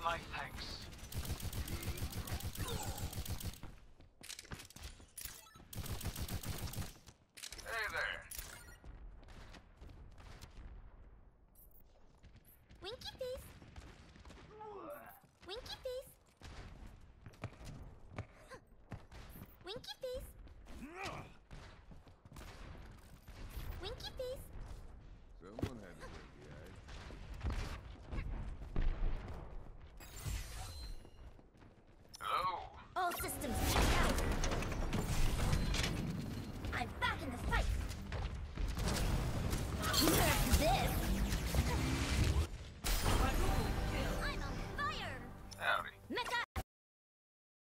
My thanks. Hey there. Winky face. Winky face. Winky face.